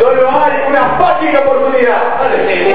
Solo hay una fácil oportunidad. Dale.